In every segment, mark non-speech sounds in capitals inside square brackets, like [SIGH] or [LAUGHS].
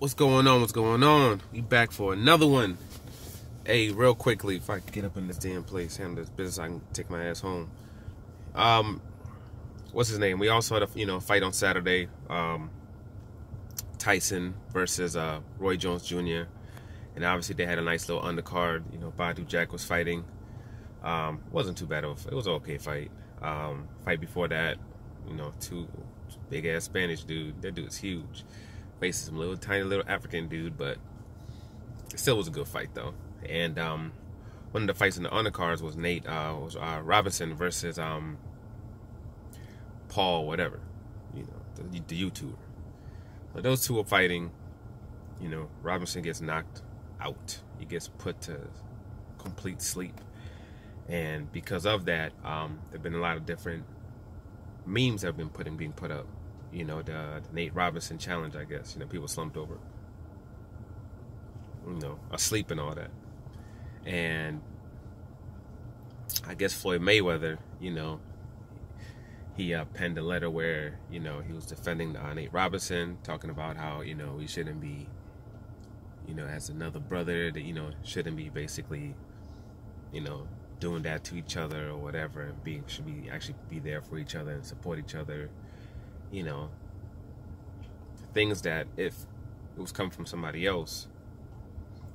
What's going on? What's going on? We back for another one. Hey, real quickly, if I get up in this damn place, handle this business, I can take my ass home. Um, what's his name? We also had a you know fight on Saturday. Um, Tyson versus uh, Roy Jones Jr. And obviously they had a nice little undercard. You know, Badou Jack was fighting. Um, wasn't too bad of it was an okay fight. Um, fight before that, you know, two big ass Spanish dude. That dude's huge faces some little tiny little African dude, but it still was a good fight though. And um, one of the fights in the undercards was Nate uh, was uh, Robinson versus um, Paul, whatever, you know, the, the YouTuber. So those two are fighting. You know, Robinson gets knocked out. He gets put to complete sleep, and because of that, um, there've been a lot of different memes that have been putting being put up you know, the, the, Nate Robinson challenge, I guess. You know, people slumped over, you know, asleep and all that. And I guess Floyd Mayweather, you know, he uh, penned a letter where, you know, he was defending uh, Nate Robinson, talking about how, you know, he shouldn't be, you know, as another brother, that, you know, shouldn't be basically, you know, doing that to each other or whatever, and being should be actually be there for each other and support each other you know, things that if it was coming from somebody else,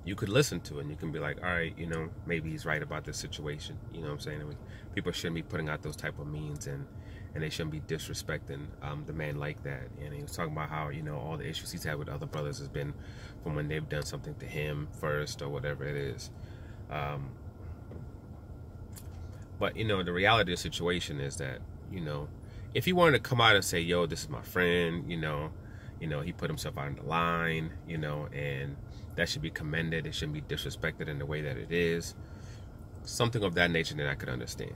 you could listen to it and you can be like, all right, you know, maybe he's right about this situation. You know what I'm saying? People shouldn't be putting out those type of means and and they shouldn't be disrespecting um, the man like that. And he was talking about how, you know, all the issues he's had with other brothers has been from when they've done something to him first or whatever it is. Um, but, you know, the reality of the situation is that, you know, if he wanted to come out and say, "Yo, this is my friend," you know, you know, he put himself on the line, you know, and that should be commended. It shouldn't be disrespected in the way that it is. Something of that nature that I could understand,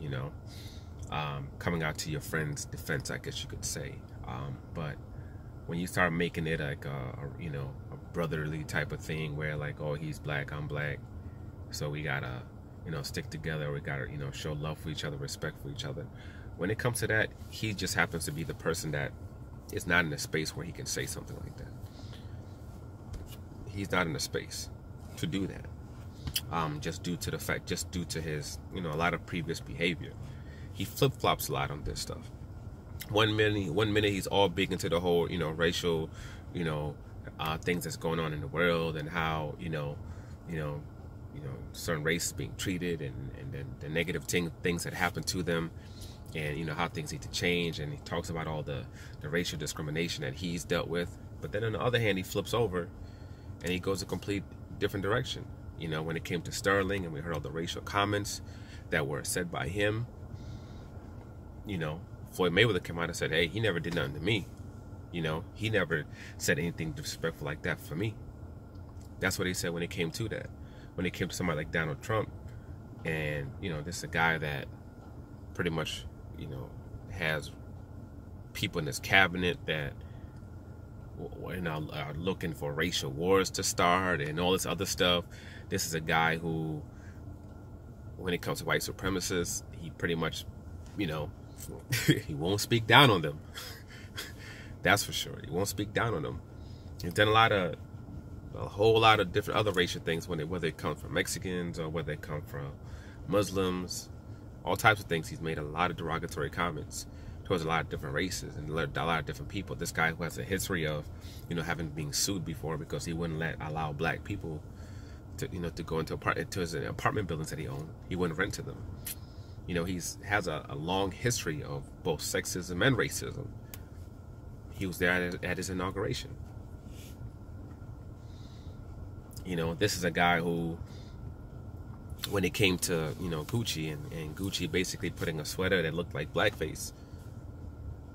you know, um, coming out to your friend's defense, I guess you could say. Um, but when you start making it like a, a, you know a brotherly type of thing, where like, oh, he's black, I'm black, so we gotta you know stick together. We gotta you know show love for each other, respect for each other when it comes to that, he just happens to be the person that is not in a space where he can say something like that. He's not in a space to do that. Um, just due to the fact, just due to his, you know, a lot of previous behavior. He flip flops a lot on this stuff. One minute, one minute he's all big into the whole, you know, racial, you know, uh, things that's going on in the world and how, you know, you know, you know, certain races being treated and and then the negative thing, things that happen to them and you know how things need to change and he talks about all the the racial discrimination that he's dealt with. But then on the other hand he flips over and he goes a complete different direction. You know when it came to sterling and we heard all the racial comments that were said by him you know floyd mayweather came out and said hey he never did nothing to me. You know he never said anything disrespectful like that for me. That's what he said when it came to that. When it came to somebody like donald trump. And you know this is a guy that pretty much you know, has people in his cabinet that are looking for racial wars to start and all this other stuff. This is a guy who, when it comes to white supremacists, he pretty much, you know, [LAUGHS] he won't speak down on them. [LAUGHS] That's for sure. He won't speak down on them. He's done a lot of, a whole lot of different other racial things, when they, whether it comes from Mexicans or whether it comes from Muslims all types of things. He's made a lot of derogatory comments towards a lot of different races and a lot of different people. This guy who has a history of, you know, having been sued before because he wouldn't let allow black people to, you know, to go into apart to his apartment buildings that he owned. He wouldn't rent to them. You know, he's has a, a long history of both sexism and racism. He was there at at his inauguration. You know, this is a guy who when it came to you know Gucci and, and Gucci basically putting a sweater that looked like blackface.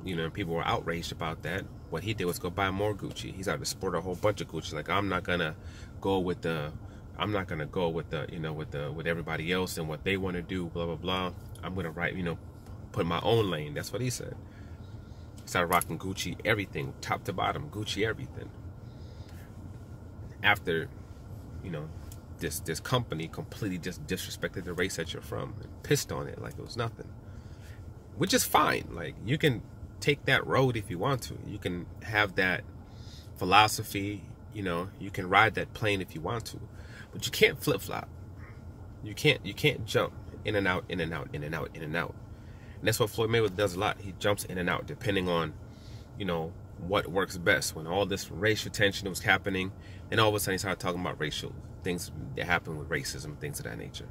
You know, people were outraged about that. What he did was go buy more Gucci. He's out to sport a whole bunch of Gucci. Like I'm not gonna go with the, I'm not gonna go with the, you know, with the with everybody else and what they want to do. Blah blah blah. I'm gonna write, you know, put my own lane. That's what he said. Started rocking Gucci everything, top to bottom, Gucci everything. After, you know, this this company completely just disrespected the race that you're from and pissed on it like it was nothing which is fine like you can take that road if you want to you can have that philosophy. You know, you can ride that plane if you want to, but you can't flip flop. You can't you can't jump in and out, in and out, in and out, in and out. And that's what Floyd Mayweather does a lot. He jumps in and out depending on, you know, what works best. When all this racial tension was happening, and all of a sudden he started talking about racial things that happen with racism, things of that nature.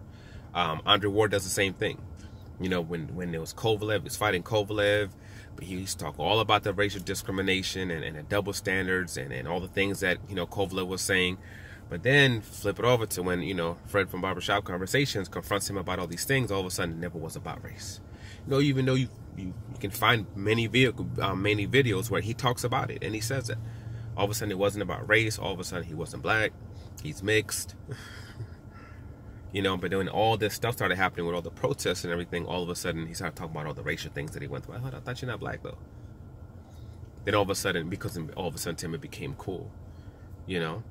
Um, Andre Ward does the same thing. You know, when when it was Kovalev, was fighting Kovalev, but he used to talk all about the racial discrimination and, and the double standards and, and all the things that, you know, Kovalev was saying. But then flip it over to when, you know, Fred from Barbershop Conversations confronts him about all these things, all of a sudden it never was about race. You know, even though you, you, you can find many, video, uh, many videos where he talks about it and he says it. All of a sudden it wasn't about race. All of a sudden he wasn't black. He's mixed. you know, but then all this stuff started happening with all the protests and everything. All of a sudden he started talking about all the racial things that he went through. I thought, I thought you're not black though. Then all of a sudden, because all of a sudden Tim, it became cool. You know?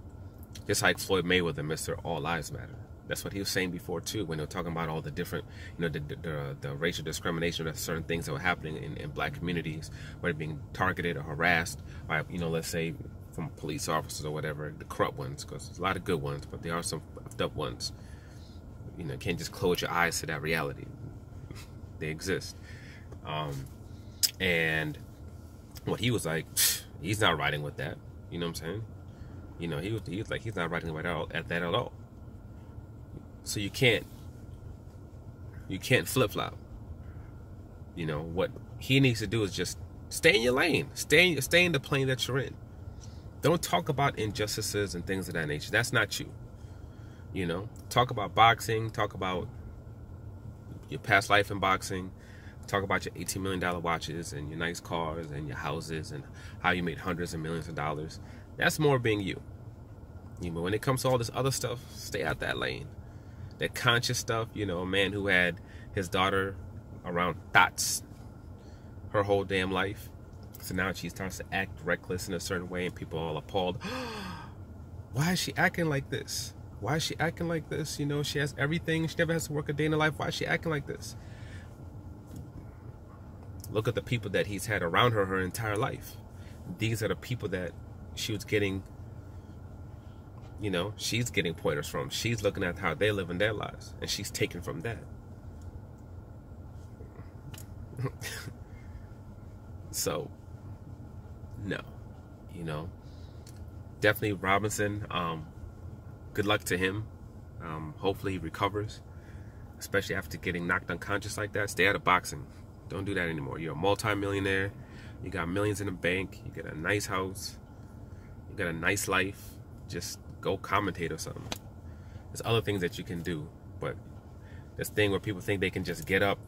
Just like Floyd Mayweather, Mr. All Lives Matter. That's what he was saying before too, when they were talking about all the different, you know, the the, the racial discrimination of certain things that were happening in, in black communities, whether being targeted or harassed by, you know, let's say from police officers or whatever, the corrupt ones, because there's a lot of good ones, but there are some fucked up ones. You know, can't just close your eyes to that reality. [LAUGHS] they exist. Um, and what he was like, [SNIFFS] he's not riding with that. You know what I'm saying? You know, he was, he was like, he's not writing about all, at that at all. So you can't, you can't flip flop. You know what he needs to do is just stay in your lane, stay stay in the plane that you're in. Don't talk about injustices and things of that nature. That's not you. You know, talk about boxing, talk about your past life in boxing, talk about your $18 million watches and your nice cars and your houses and how you made hundreds of millions of dollars. That's more being you. You know, when it comes to all this other stuff, stay out that lane. That conscious stuff, you know, a man who had his daughter around thoughts her whole damn life. So now she starts to act reckless in a certain way and people are all appalled. [GASPS] Why is she acting like this? Why is she acting like this? You know, she has everything. She never has to work a day in her life. Why is she acting like this? Look at the people that he's had around her her entire life. These are the people that she was getting, you know, she's getting pointers from. She's looking at how they're living their lives, and she's taking from that. [LAUGHS] so, no, you know, definitely Robinson. Um, good luck to him. Um, hopefully he recovers, especially after getting knocked unconscious like that. Stay out of boxing. Don't do that anymore. You're a multimillionaire. You got millions in the bank. You got a nice house You got a nice life, just go commentate or something. There's other things that you can do, but this thing where people think they can just get up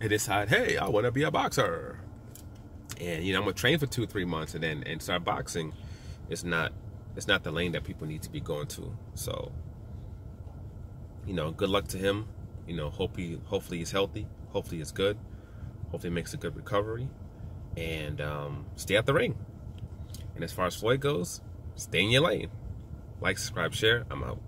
and decide, hey, I want to be a boxer, and you know I'm gonna train for two, three months and then and start boxing. It's not, it's not the lane that people need to be going to. So, you know, good luck to him. You know, hope he, hopefully he's healthy. Hopefully he's good. Hopefully he makes a good recovery, and um, stay at the ring. And as far as Floyd goes, stay in your lane. Like, subscribe, share. I'm out.